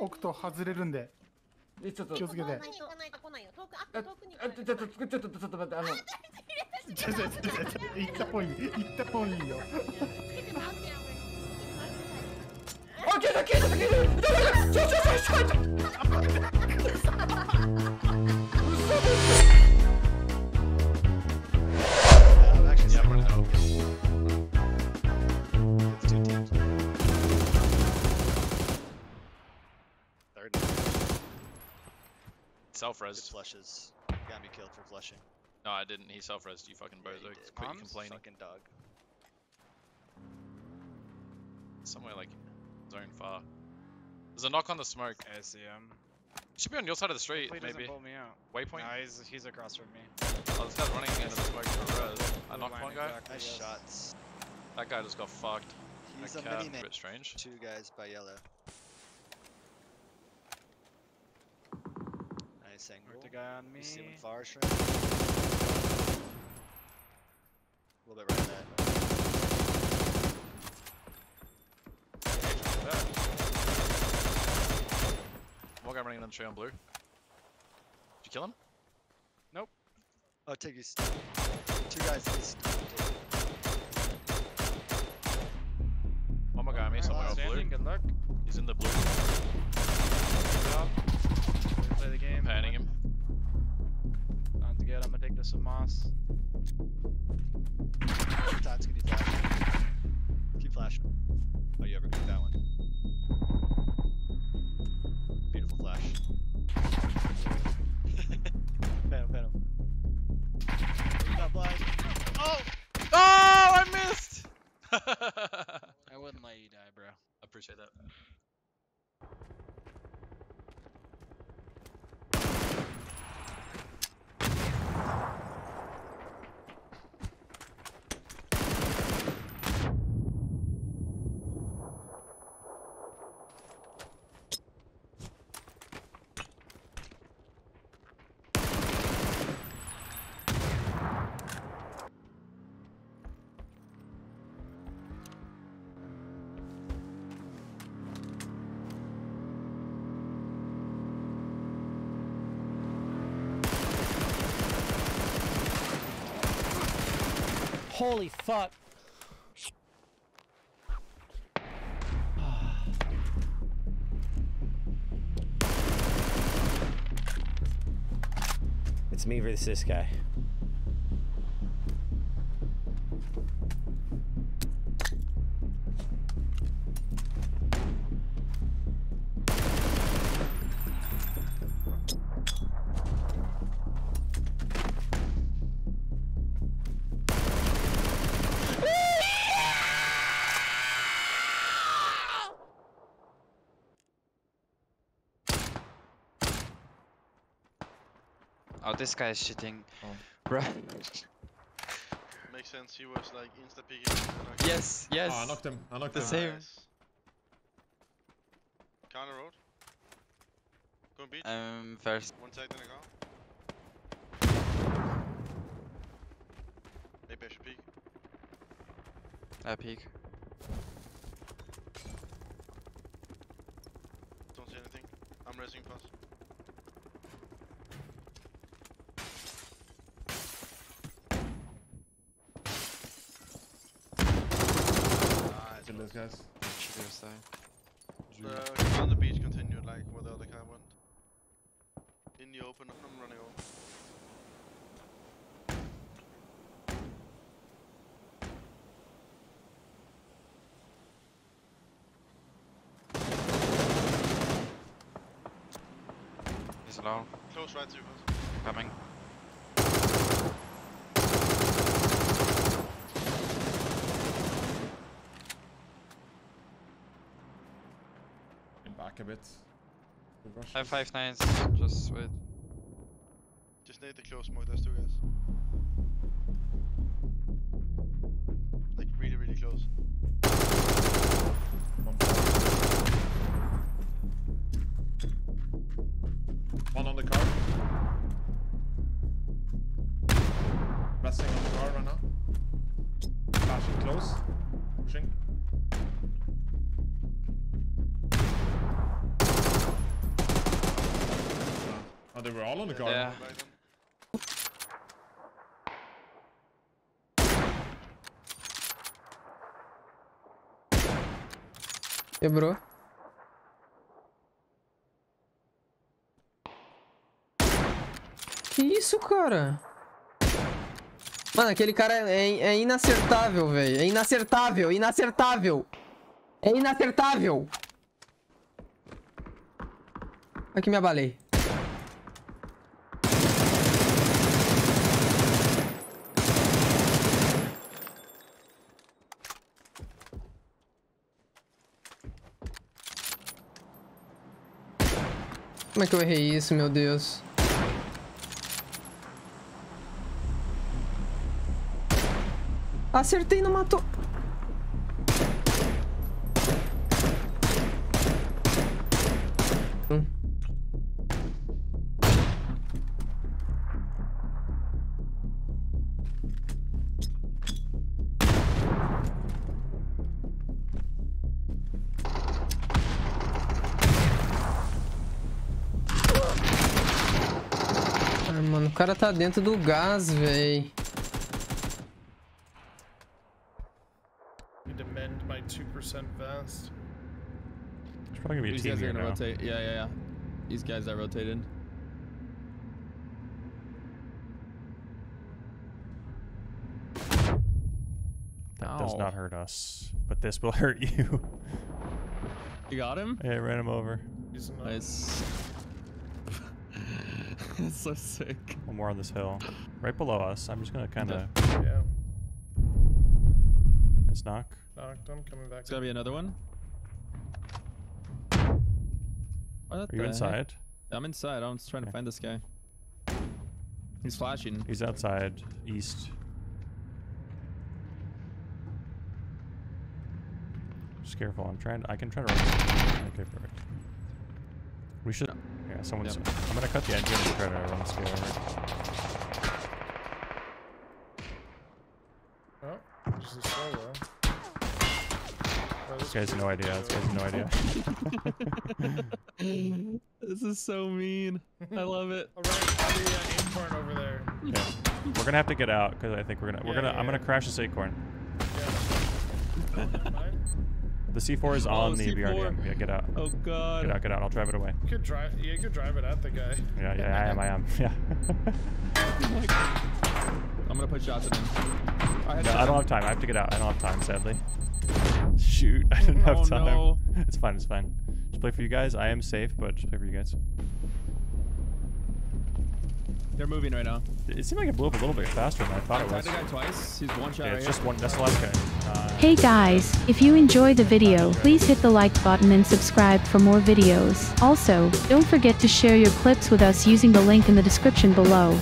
奥と外れるんで。えちょっと。気をつけて。行かないと来ないよ。遠くああ遠くにあちょちょちょちょっとちょっとちょっと待ってあのちょちょちょちょ行った方がいい行った方がいいよあ消えた消えた Third. Self Good res. flushes. Got me killed for flushing. No, I didn't. He self resed you fucking Yeah, bozo. he did. Quit Mom's complaining. Fucking dog. Somewhere like zone far. There's a knock on the smoke. SEM. Should be on your side of the street, Hopefully he maybe. pull me out. Waypoint. Nah, he's, he's across from me. Oh, this guy's running into the smoke for res. I Blue knocked one guy. exactly, Nice yes. shots. That guy just got fucked. He's That a cat, mini -man. bit strange. Two guys by yellow. Nice angle. Marked a guy on me. You see him far shrink. A little bit right of that. One guy running in the tree on blue. Did you kill him? Nope. Oh, take you. Two guys east. One more guy on me, somewhere on blue. Good luck. He's in the blue. Play the game. Panning him. Sounds good. I'm gonna take this with Moss. How many times you flash? Keep flashing. Oh, you ever pick that one? Beautiful flash. Phantom, phantom. He's not blind. Oh! Oh, I missed! I I wouldn't let you die, bro. I appreciate that. Holy fuck. it's me versus this guy. Oh, this guy is shitting. Bruh. Makes sense, he was like insta peeking. Yes, yes. Oh, I knocked him. I knocked The him. same. Counter road. Going beach. Um, first. One side in the car. Maybe I should peek. Uh, peek. Don't see anything. I'm racing fast. Nice. Kill those guys. Cheaters die. The guy on the beach continued like where the other guy went. In the open, I'm running over. He's low. Close right to us. Coming. In back a bit. Good. I have five nines. Just wait. Just need the close smoke, there's two guys. Like really, really close. One, One on the car. Resting on the car right now. Flashing close. Pushing. They were all on the car. Yeah. Quebrou. Que isso, cara? Mano, aquele cara é, é inacertável, velho. É inacertável, inacertável. É inacertável. Aqui me abalei. Como é que eu errei isso, meu Deus? Acertei não matou. Hum. Mano, o cara tá dentro do gás, véi. Need to mend my 2% vest. There's probably gonna be a These team guys are here gonna now. rotate. Yeah, yeah, yeah. These guys that rotated. That does oh. not hurt us, but this will hurt you. You got him? yeah, I ran him over. He's not. Nice. That's so sick. One more on this hill, right below us. I'm just gonna kind of Yeah. nice knock. Knocked him. Coming back. It's gotta be another one. What Are you the heck? inside? I'm inside. I'm just trying to find this guy. He's flashing. He's outside, east. Just careful. I'm trying. To, I can try to. Run. Okay, perfect. We should. Yeah, someone's. Yep. I'm gonna cut the engine and try to run this guy over. Oh, just a solo. This guy has no idea. This guy has no idea. this is so mean. I love it. All right, how do you uh, aim over there? Okay. We're gonna have to get out because I think we're gonna. We're Yeah, gonna. yeah, I'm gonna crash this acorn. Yeah. The C4 is Oh, on the C4. BRDM. Yeah, get out. Oh god. Get out. Get out. I'll drive it away. You could drive. Yeah, you could drive it at the guy. Yeah, yeah, I am. I am. Yeah. I'm gonna put shots at him. I, No, I don't have time. I have to get out. I don't have time, sadly. Shoot, I didn't oh, have Oh, time. no. It's fine. It's fine. Just play for you guys. I am safe, but just play for you guys. They're moving right now. It seemed like it blew up a little bit faster than I thought I it tried was. the guy twice. He's one shot Yeah, right it's here. one. That's the last guy. Uh, Hey guys, if you enjoyed the video, please hit the like button and subscribe for more videos. Also, don't forget to share your clips with us using the link in the description below.